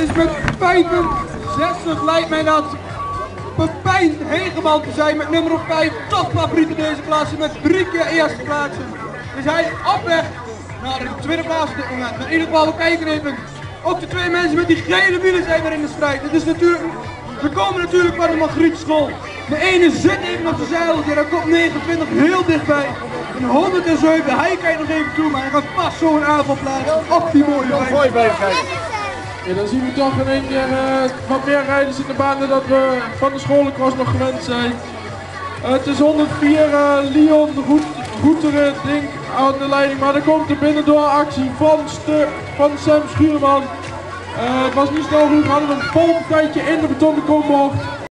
is met 65 lijkt mij dat Pepijn Hegeman te zijn met nummer 5. Toch favoriet in deze klasse met drie keer eerste plaatsen. Dus hij is op weg naar de tweede plaats op dit moment. Maar in ieder geval, we kijken even. Ook de twee mensen met die gele wielen zijn weer in de strijd. Het is natuurlijk, we komen natuurlijk van de Margrietschool. De ene zit even op de zeiltje, daar komt 29 heel dichtbij. Een 107, hij kijkt nog even toe, maar hij gaat vast zo een aanval plaatsen op die mooie. Dan zien we toch in één keer eh, wat meer rijders in de baan dan dat we van de scholencross nog gewend zijn. Eh, het is 104 eh, Leon Roet, Roeteren Dink aan de leiding, maar er komt er binnendoor actie van, Stu, van Sam Schuurman. Het was niet snel genoeg, we hadden een vol tijdje in de betonnen kombocht.